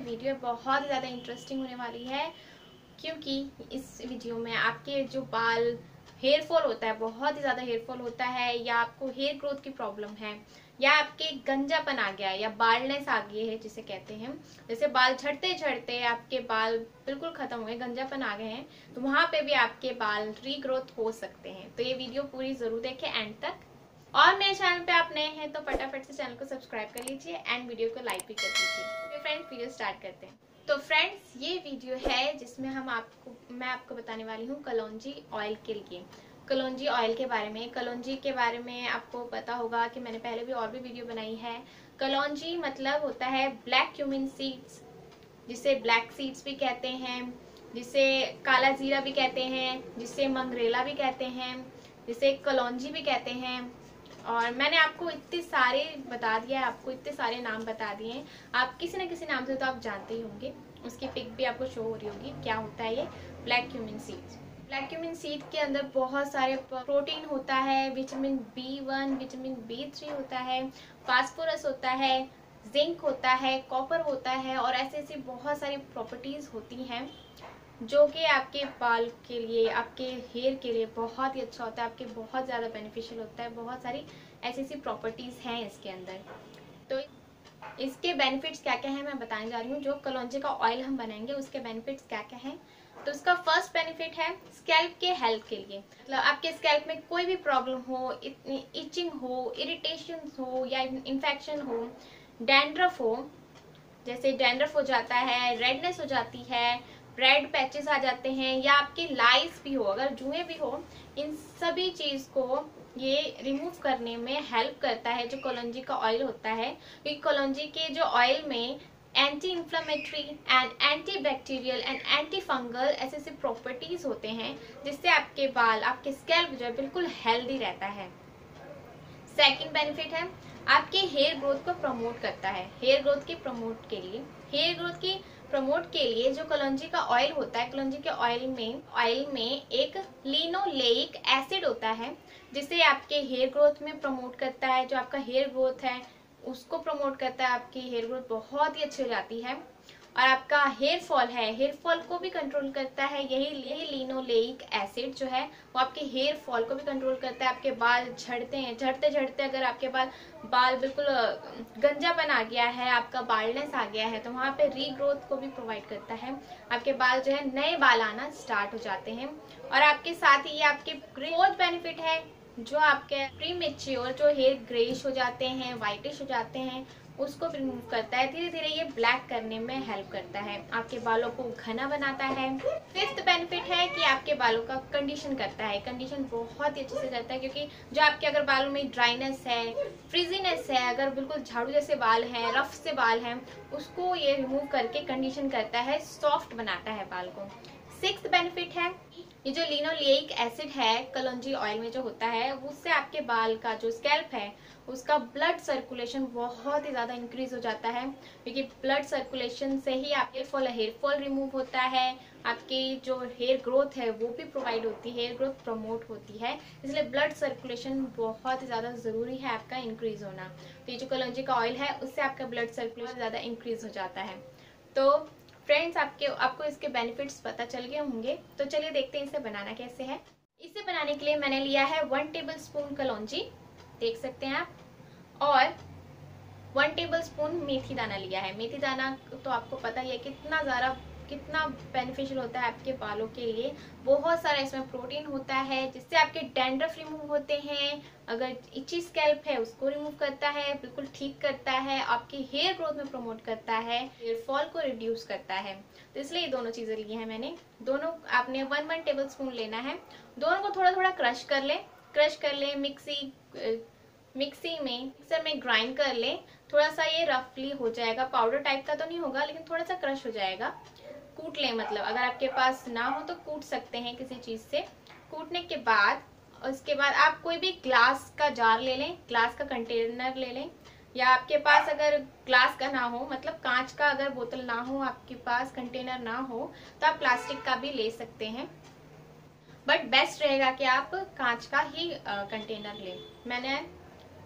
Video बहुत ज़्यादा interesting होने वाली है, क्योंकि इस वीडियो में आपके जो बाल हेयर फॉल होता है, बहुत ही ज़्यादा हेयर फॉल होता है, या आपको हेयर ग्रोथ की प्रॉब्लम है, या आपके गंजापन आ गया है, या बालनेस आ गई है, जिसे कहते हैं। जैसे बाल झड़ते झड़ते आपके बाल बिल्कुल खत्म हुए, गंजापन आ गए हैं तो वहाँ पे भी आपके बाल रीग्रोथ हो सकते हैं। तो ये वीडियो पूरी ज़रूर देखें एंड तक। और मेरे चैनल पे आप नए हैं तो फटाफट से चैनल को सब्सक्राइब कर लीजिए एंड वीडियो को लाइक भी कर लीजिए। फ्रेंड्स वीडियो स्टार्ट करते हैं। तो फ्रेंड्स ये वीडियो है जिसमें हम आपको, मैं आपको बताने वाली हूँ कलौजी ऑयल के लिए। कलौजी ऑयल के बारे में। कलौजी के बारे में आपको पता होगा कि मैंने पहले भी और भी वीडियो बनाई है। कलौजी मतलब होता है ब्लैक क्यूमिन सीड्स जिसे ब्लैक सीड्स भी कहते हैं, जिसे काला जीरा भी कहते हैं, जिसे मंगरेला भी कहते हैं, जिसे कलौजी भी कहते हैं। और मैंने आपको इतने सारे बता दिया है आपको इतने सारे नाम बता दिए हैं। आप किसी न किसी नाम से तो आप जानते ही होंगे, उसकी पिक भी आपको शो हो रही होगी, क्या होता है ये? Black cumin seeds black cumin seed के अंदर बहुत सारे प्रोटीन होता है vitamin B one vitamin B three होता है फास्फोरस होता है जिंक होता है कॉपर होता है, और ऐसे ऐसी बहुत सारी प्रॉपर्टीज़ होती हैं। जो कि आपके बाल के लिए, आपके हेयर के लिए बहुत ही अच्छा होता है, आपके बहुत ज़्यादा बेनिफिशियल होता है, बहुत सारी ऐसी ऐसी प्रॉपर्टीज़ हैं इसके अंदर। तो इसके बेनिफिट्स क्या क्या हैं मैं बताने जा रही हूँ। जो कलौजी का ऑयल हम बनाएँगे, उसके बेनिफिट्स क्या क्या हैं? तो उसका फ़र्स्ट बेनिफिट है स्कैल्प के हेल्थ के लिए। मतलब आपके स्कैल्प में कोई भी प्रॉब्लम हो इचिंग हो इरिटेशन हो, या इन्फेक्शन हो डैंड्रफ हो, जैसे डैंड्रफ हो जाता है रेडनेस हो जाती है रेड पैचेस आ जाते हैं या आपके लाइस भी हो, अगर जुए भी हो, इन सभी चीज़ को ये रिमूव करने में हेल्प करता है जो कोलंजी का ऑयल होता है। क्योंकि कोलंजी के जो ऑयल में anti inflammatory and anti bacterial and anti fungal ऐसे ऐसे प्रॉपर्टीज़ होते हैं, जिससे आपके बाल, आपके स्कैल्प जो है बिल्कुल हेल्दी रहता है। सेकंड बेनिफिट है, आपके हेयर ग्रोथ को प्रमोट करता है। हेयर ग्रोथ के प्रमोट के लिए हेयर ग्रोथ की प्रमोट के लिए जो कलौजी का ऑयल होता है, कलौजी के ऑयल में ऑयल में एक लिनोलेइक एसिड होता है, जिसे आपके हेयर ग्रोथ में प्रमोट करता है। जो आपका हेयर ग्रोथ है, उसको प्रमोट करता है, आपकी हेयर ग्रोथ बहुत ही अच्छी हो जाती है। और आपका हेयर फॉल है हेयर फॉल को भी कंट्रोल करता है, यही यही लिनोलेइक एसिड जो है, वो आपके हेयर फॉल को भी कंट्रोल करता है, आपके बाल झड़ते हैं, झड़ते झड़ते अगर आपके बाल बाल बिल्कुल गंजापन आ गया है, आपका बालनेस आ गया है तो वहाँ पे रीग्रोथ को भी प्रोवाइड करता है, आपके बाल जो है, नए बाल आना स्टार्ट हो जाते हैं, और आपके साथ ही ये आपके ग्रोथ बेनिफिट है, जो आपके प्री मेच्योर जो हेयर ग्रेश हो जाते हैं व्हाइटिश हो जाते हैं उसको रिमूव करता है। धीरे धीरे ये ब्लैक करने में हेल्प करता है। आपके बालों को घना बनाता है। फिफ्थ बेनिफिट है कि आपके बालों का कंडीशन करता है। कंडीशन बहुत ही अच्छे से करता है क्योंकि जो आपके अगर बालों में ड्राइनेस है फ्रिजीनेस है, अगर बिल्कुल झाड़ू जैसे बाल हैं रफ से बाल हैं, उसको ये रिमूव करके कंडीशन करता है सॉफ्ट बनाता है बाल को। सिक्स बेनिफिट है ये जो लिनोलिक एसिड है कलौजी ऑयल में जो होता है, उससे आपके बाल का जो स्कैल्प है, उसका ब्लड सर्कुलेशन बहुत ही ज़्यादा इंक्रीज हो जाता है, क्योंकि ब्लड सर्कुलेशन से ही आपके फॉल हेयर फॉल रिमूव होता है, आपकी जो हेयर ग्रोथ है, वो भी प्रोवाइड होती है हेयर ग्रोथ प्रमोट होती है, इसलिए ब्लड सर्कुलेशन बहुत ही ज़्यादा ज़रूरी है आपका इंक्रीज होना। तो ये जो कलौजी का ऑयल है, उससे आपका ब्लड सर्कुलेशन ज़्यादा इंक्रीज हो जाता है। तो फ्रेंड्स आपके, आपको इसके बेनिफिट्स पता चल गए होंगे। तो चलिए देखते हैं इसे बनाना कैसे है। इसे बनाने के लिए मैंने लिया है वन टेबल स्पून कलौजी, देख सकते हैं आप। और वन टेबल स्पून मेथी दाना लिया है। मेथी दाना तो आपको पता ही है कितना ज़्यादा, कितना बेनिफिशियल होता है आपके बालों के लिए। बहुत सारा इसमें प्रोटीन होता है, जिससे आपके डेंड्रफ रिमूव होते हैं अगर इची स्कैल्प है, उसको रिमूव करता है, बिल्कुल ठीक करता है, आपके हेयर ग्रोथ में प्रमोट करता है हेयर फॉल को रिड्यूस करता है। तो इसलिए ये दोनों चीज़ें ली हैं मैंने। दोनों, आपने वन वन टेबल स्पून लेना है। दोनों को थोड़ा थोड़ा क्रश कर ले। क्रश कर ले मिक्सी मिक्सी में मिक्सर में ग्राइंड कर ले। थोड़ा सा ये रफली हो जाएगा। पाउडर टाइप का तो नहीं होगा, लेकिन थोड़ा सा क्रश हो जाएगा। कूट लें मतलब। अगर आपके पास ना हो तो कूट सकते हैं किसी चीज़ से। कूटने के बाद उसके बाद आप कोई भी ग्लास का जार ले लें ग्लास का कंटेनर ले लें, या आपके पास अगर ग्लास का ना हो मतलब कांच का अगर बोतल ना हो, आपके पास कंटेनर ना हो तो आप प्लास्टिक का भी ले सकते हैं। बट बेस्ट रहेगा कि आप कांच का ही कंटेनर लें। मैंने,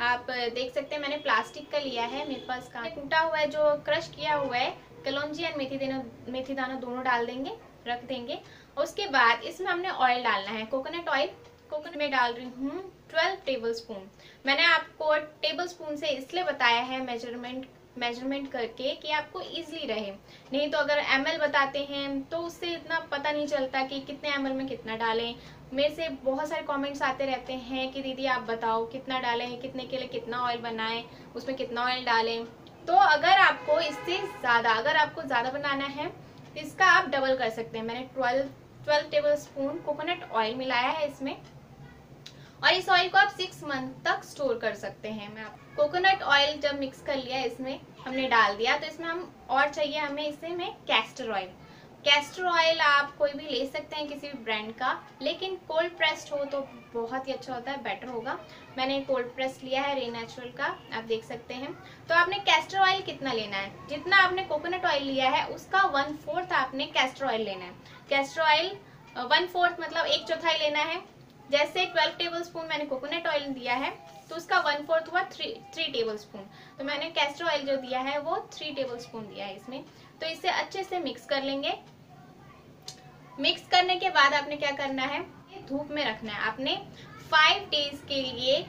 आप देख सकते हैं, मैंने प्लास्टिक का लिया है, मेरे पास का टूटा हुआ है, जो क्रश किया हुआ है, कलौजी एंड मेथी दाना मेथी दाना दोनों डाल देंगे, रख देंगे। उसके बाद इसमें हमने ऑयल डालना है कोकोनट ऑयल कोकोनट में डाल रही हूँ ट्वेल्व टेबल स्पून मैंने आपको टेबल स्पून से इसलिए बताया है मेज़रमेंट मेज़रमेंट करके कि आपको इजीली रहे। नहीं तो अगर एमएल बताते हैं तो उससे इतना पता नहीं चलता कि कितने एमएल में कितना डालें। मेरे से बहुत सारे कमेंट्स आते रहते हैं कि दीदी आप बताओ कितना डालें, कितने के लिए कितना ऑयल बनाएँ, उसमें कितना ऑयल डालें। तो अगर आपको इससे ज़्यादा, अगर आपको ज़्यादा बनाना है, इसका आप डबल कर सकते हैं। मैंने twelve twelve tablespoon coconut oil मिलाया है इसमें। और इस ऑयल को आप सिक्स मंथ तक स्टोर कर सकते हैं। मैं कोकोनट ऑयल जब मिक्स कर लिया, इसमें हमने डाल दिया तो इसमें हम और चाहिए हमें इसे में कैस्टर ऑयल कैस्टर ऑयल आप कोई भी ले सकते हैं किसी भी ब्रांड का, लेकिन कोल्ड प्रेस्ड हो तो बहुत ही अच्छा होता है बेटर होगा। मैंने कोल्ड प्रेस लिया है रे नेचुरल का, आप देख सकते हैं। तो आपने कैस्टर ऑयल कितना लेना है? जितना आपने कोकोनट ऑयल लिया है, उसका वन फोर्थ आपने कैस्टर ऑयल लेना है। कैस्टर ऑयल वन फोर्थ मतलब एक चौथाई लेना है। जैसे 12 टेबल स्पून मैंने कोकोनट ऑयल दिया है तो उसका वन फोर्थ हुआ थ्री थ्री टेबल तो मैंने कैस्टर ऑयल जो दिया है, वो थ्री टेबल दिया है इसमें. तो इसे अच्छे से मिक्स कर लेंगे. मिक्स करने के बाद आपने क्या करना है? धूप में रखना है. आपने फाइव डेज़ के लिए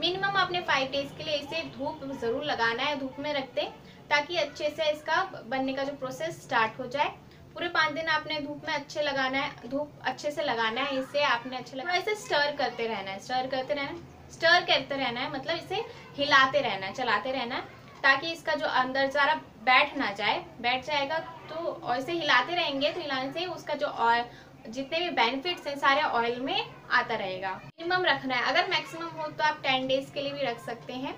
मिनिमम आपने फाइव डेज़ के लिए इसे धूप ज़रूर लगाना है, धूप में रखते, ताकि अच्छे से इसका बनने का जो प्रोसेस स्टार्ट हो जाए. पूरे पाँच दिन आपने धूप में अच्छे लगाना है, धूप अच्छे से लगाना है, इसे आपने अच्छे लगाना इसे स्टर करते रहना है, स्टर करते रहना स्टर करते रहना है मतलब इसे हिलाते रहना है, चलाते रहना है, ताकि इसका जो अंदर सारा बैठ ना जाए, बैठ जाएगा तो इसे हिलाते रहेंगे तो हिलाने से उसका जो ऑयल जितने भी बेनिफिट्स हैं सारे ऑयल में आता रहेगा। मिनिमम रखना है। अगर मैक्सिमम हो तो आप टेन डेज़ के लिए भी रख सकते हैं।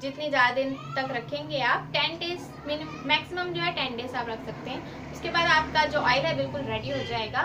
जितनी ज़्यादा दिन तक रखेंगे आप टेन डेज़ मैक्सिमम जो है टेन डेज़ आप रख सकते हैं। उसके बाद आपका जो ऑयल है बिल्कुल रेडी हो जाएगा।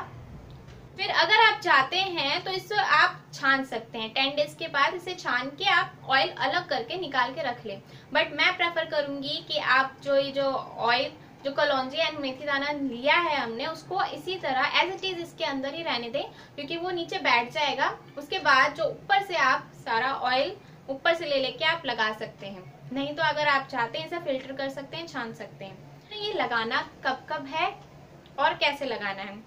फिर अगर आप चाहते हैं तो इसे आप छान सकते हैं। टेन डेज़ के बाद इसे छान के आप ऑयल अलग करके निकाल के रख लें। बट मैं प्रेफर करूँगी कि आप जो ये जो ऑयल जो कलौजी एंड मेथी दाना लिया है हमने, उसको इसी तरह एज इट इज़ इसके अंदर ही रहने दें, क्योंकि वो नीचे बैठ जाएगा। उसके बाद जो ऊपर से आप सारा ऑयल ऊपर से ले लेके आप लगा सकते हैं। नहीं तो अगर आप चाहते हैं, इसे फ़िल्टर कर सकते हैं, छान सकते हैं। तो ये लगाना कब कब है और कैसे लगाना है?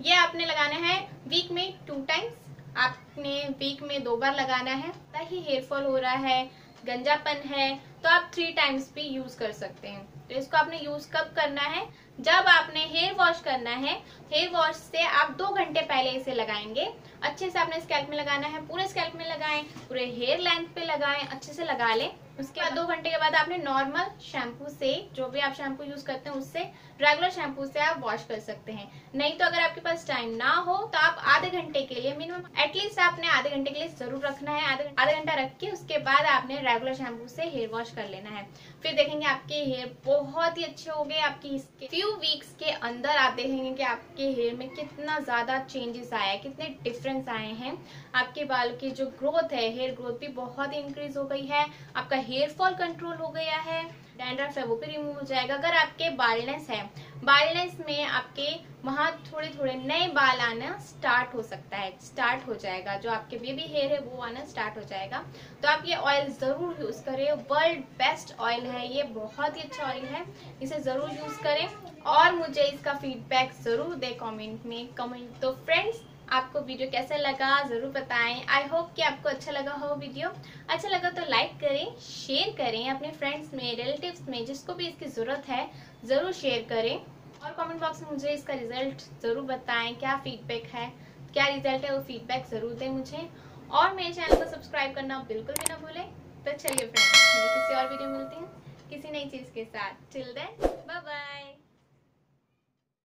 ये आपने लगाना है वीक में टू टाइम्स आपने वीक में दो बार लगाना है। ही हेयर फॉल हो रहा है, गंजापन है तो आप थ्री टाइम्स भी यूज़ कर सकते हैं। तो इसको आपने यूज़ कब करना है? जब आपने हेयर वॉश करना है हेयर वॉश से आप दो घंटे पहले इसे लगाएँगे। अच्छे से आपने स्कैल्प में लगाना है, पूरे स्कैल्प में लगाएँ, पूरे हेयर लेंथ पे लगाएँ, अच्छे से लगा लें। उसके बाद दो घंटे के बाद आपने नॉर्मल शैम्पू से, जो भी आप शैम्पू यूज़ करते हैं, उससे रेगुलर शैम्पू से आप वॉश कर सकते हैं। नहीं तो अगर आपके पास टाइम ना हो तो आप आधे घंटे के लिए मिनिमम एटलीस्ट आपने आधे घंटे के लिए ज़रूर रखना है। आधे घंटा रख के उसके बाद आपने रेगुलर शैम्पू से हेयर वॉश कर लेना है। फिर देखेंगे आपके हेयर बहुत ही अच्छे हो गए। आपकी फ्यू वीक्स के अंदर आप देखेंगे कि आपके हेयर में कितना ज़्यादा चेंजेस आया है, कितने डिफरेंस आए हैं। आपके बाल की जो ग्रोथ है हेयर ग्रोथ भी बहुत ही इंक्रीज हो गई है। आपका हेयर फॉल कंट्रोल हो गया है, डैंड्रफ है, वो भी रिमूव हो जाएगा, अगर आपके बालनेस है। बालनेस में आपके वहाँ थोड़े थोड़े नए बाल आना स्टार्ट हो सकता है स्टार्ट हो जाएगा। जो आपके बेबी हेयर है, वो आना स्टार्ट हो जाएगा। तो आप ये ऑयल ज़रूर यूज़ करें। वर्ल्ड बेस्ट ऑयल है, ये बहुत ही अच्छा ऑयल है। इसे ज़रूर यूज़ करें। और मुझे इसका फीडबैक ज़रूर दे कमेंट में। कमेंट तो फ्रेंड्स आपको वीडियो कैसा लगा ज़रूर बताएँ। आई होप कि आपको अच्छा लगा हो वीडियो। अच्छा लगा तो लाइक करें शेयर करें अपने फ्रेंड्स में रिलेटिव्स में, जिसको भी इसकी ज़रूरत है, ज़रूर शेयर करें। और कमेंट बॉक्स में मुझे इसका रिज़ल्ट ज़रूर बताएँ, क्या फीडबैक है, क्या रिज़ल्ट है वो फीडबैक ज़रूर दें मुझे। और मेरे चैनल को सब्सक्राइब करना बिल्कुल भी ना भूलें। तो चलिए फ्रेंड्स किसी और वीडियो मिलती हैं, किसी नई चीज़ के साथ। Chill then bye bye